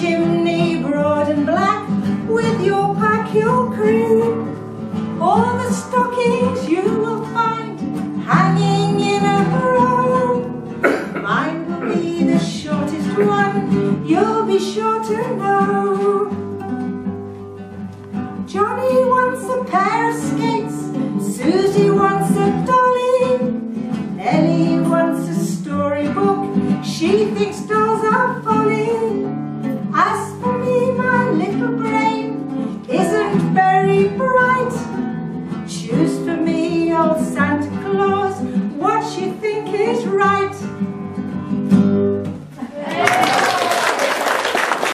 chimney, broad and black, with your pack you'll creep. All the stockings you will find hanging in a row. Mine will be the shortest one, you'll be sure to know. Johnny wants a pair of skates, Susie wants a dolly, Ellie wants a storybook, she thinks Choose